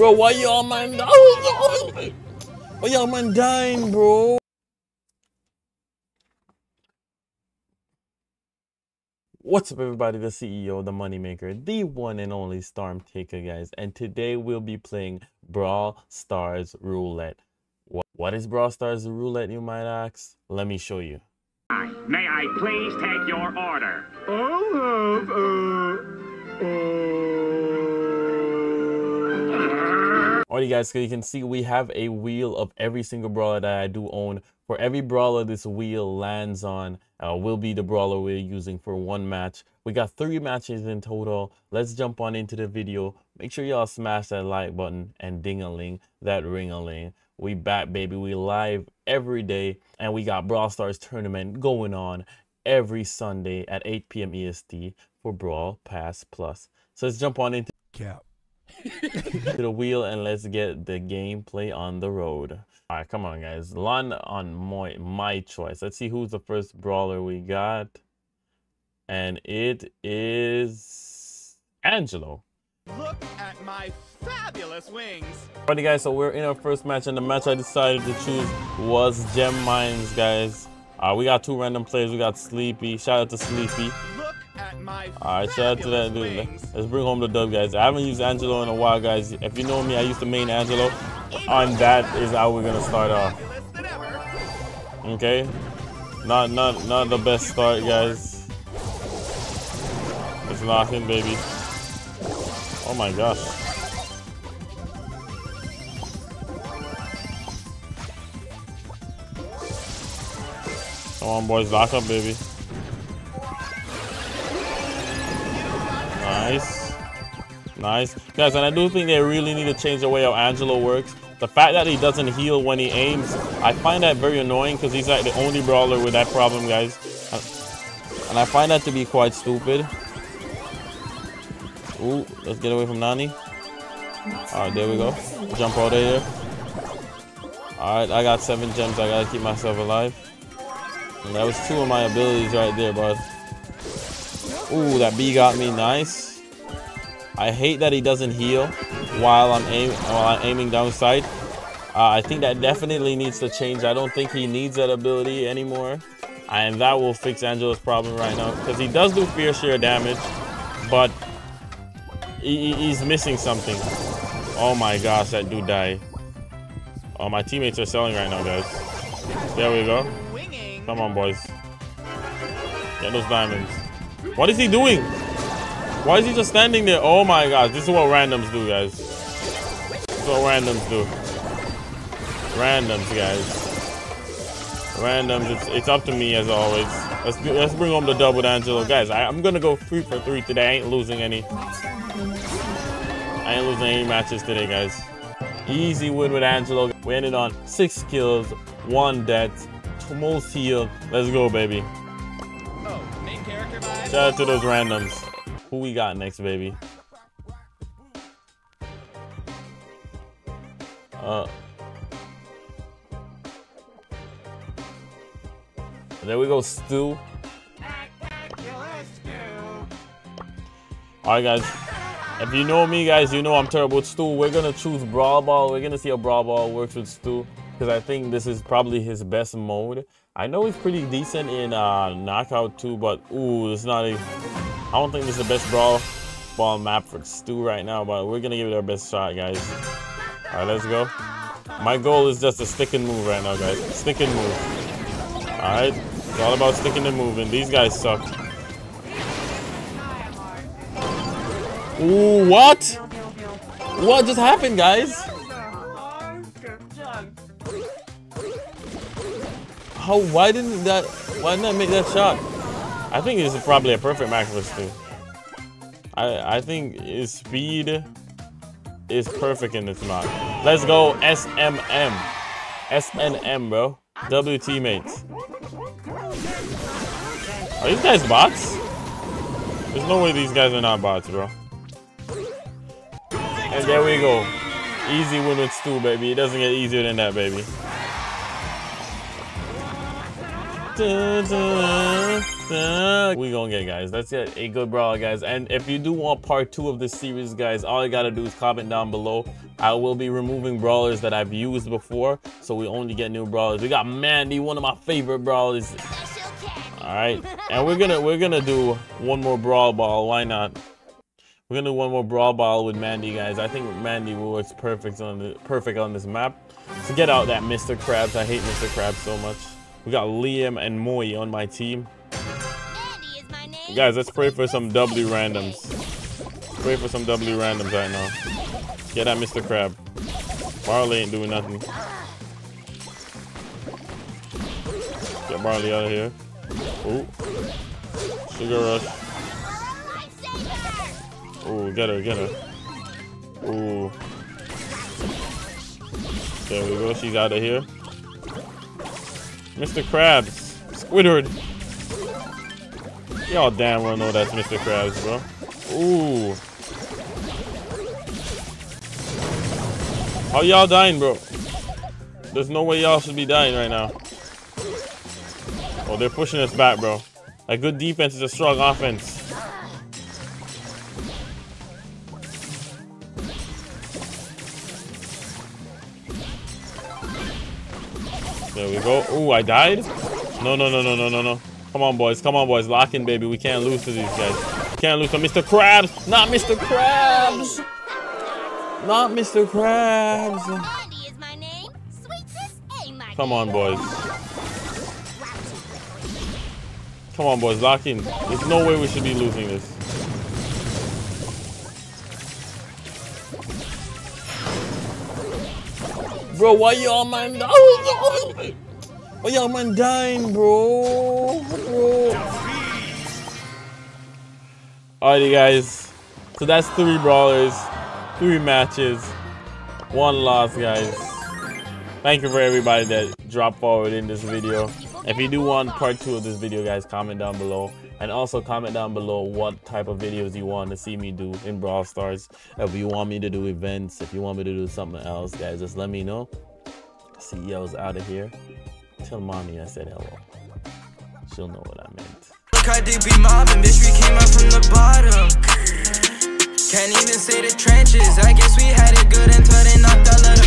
Bro, why y'all man Why y'all man dying, bro? What's up everybody, the CEO, the moneymaker, the one and only Storm Taker guys, and today we'll be playing Brawl Stars Roulette. What, what is Brawl Stars Roulette you might ask? Let me show you. May I please take your order? I'll have, uh, uh... Alright guys, so you can see we have a wheel of every single brawler that I do own. For every brawler this wheel lands on uh, will be the brawler we're using for one match. We got three matches in total. Let's jump on into the video. Make sure y'all smash that like button and ding-a-ling, that ring-a-ling. We back, baby. We live every day, and we got Brawl Stars tournament going on every Sunday at 8 p.m. EST for Brawl Pass Plus. So let's jump on into Cap. to the wheel and let's get the gameplay on the road. All right, come on, guys. Lon on my my choice. Let's see who's the first brawler we got, and it is Angelo. Look at my fabulous wings. Alrighty guys, so we're in our first match and the match I decided to choose was Gem Mines, guys. Uh, we got two random players. We got Sleepy. Shout out to Sleepy. My Alright, shout out to that dude. Let's bring home the dub, guys. I haven't used Angelo in a while, guys. If you know me, I used to main Angelo. And that is how we're gonna start off. Okay? Not not not the best start, guys. It's locking, baby. Oh my gosh. Come on, boys, lock up, baby. Nice. Nice. Guys, and I do think they really need to change the way how Angelo works. The fact that he doesn't heal when he aims, I find that very annoying because he's like the only brawler with that problem, guys. And I find that to be quite stupid. Ooh, let's get away from Nani. Alright, there we go. Jump out of here. Alright, I got seven gems. I gotta keep myself alive. And that was two of my abilities right there, bud. Ooh, that bee got me. Nice. I hate that he doesn't heal while I'm aim while I'm aiming down sight. Uh, I think that definitely needs to change. I don't think he needs that ability anymore. And that will fix Angelo's problem right now. Because he does do fear share damage. But he, he's missing something. Oh my gosh, that dude died. Oh, my teammates are selling right now, guys. There we go. Come on, boys. Get those diamonds. What is he doing? Why is he just standing there? Oh my god, this is what randoms do, guys. This is what randoms do. Randoms, guys. Randoms, it's, it's up to me as always. Let's do, let's bring home the double with Angelo. Guys, I, I'm gonna go three for three today. I ain't losing any. I ain't losing any matches today, guys. Easy win with Angelo. We ended on six kills, one death, two most healed. Let's go, baby. Oh, main character vibe? Shout out to those randoms. Who we got next, baby? Uh. There we go, Stu. Alright, guys. If you know me, guys, you know I'm terrible with Stu. We're gonna choose Brawl Ball. We're gonna see how Brawl Ball works with Stu. Because I think this is probably his best mode. I know he's pretty decent in uh, Knockout too, but ooh, it's not a... I don't think this is the best Brawl Ball map for Stu right now, but we're gonna give it our best shot, guys. Alright, let's go. My goal is just to stick and move right now, guys. Stick and move. Alright, it's all about sticking and moving. These guys suck. Ooh, what? What just happened, guys? How? Why didn't that? Why didn't I make that shot? I think this is probably a perfect match for Stu. I I think his speed is perfect in this map. Let's go SMM, SNM, bro. W teammates. Are these guys bots? There's no way these guys are not bots, bro. And there we go. Easy win with Stu, baby. It doesn't get easier than that, baby. Dun, dun. We gonna get guys. Let's get a good brawl guys. And if you do want part two of this series guys all you gotta do is comment down below. I will be removing brawlers that i've used before so we only get new brawlers. We got mandy one of my favorite brawlers. All right. And we're gonna we're gonna do one more brawl ball. Why not? We're gonna do one more brawl ball with mandy guys. I think mandy works perfect on the perfect on this map. So get out that mr krabs. I hate mr krabs so much. We got liam and moy on my team Guys, let's pray for some W randoms. Pray for some W randoms right now. Get that Mr. Crab. Barley ain't doing nothing. Get Barley out of here. Ooh. Sugar Rush. Ooh, get her, get her. Ooh. There we go, she's out of here. Mr. Krabs. Squidward. Y'all damn well know that's Mr. Krabs, bro. Ooh. How y'all dying, bro? There's no way y'all should be dying right now. Oh, they're pushing us back, bro. A good defense is a strong offense. There we go. Ooh, I died? No, no, no, no, no, no, no. Come on, boys. Come on, boys. Lock in, baby. We can't lose to these guys. Can't lose to Mr. Krabs. Not Mr. Krabs. Not Mr. Krabs. Come on, boys. Come on, boys. Lock in. There's no way we should be losing this. Bro, why y'all man? Oh, Why y'all man dying, bro? Bro. Alrighty, guys. So that's three brawlers, three matches, one loss, guys. Thank you for everybody that dropped forward in this video. If you do want part two of this video, guys, comment down below. And also comment down below what type of videos you want to see me do in Brawl Stars. If you want me to do events, if you want me to do something else, guys, just let me know. CEO's out of here. Tell mommy I said hello. She'll know what I meant. Look, be mobbing, bitch, we came from the bottom. Can't even say the trenches. I guess we had it good until they knocked of.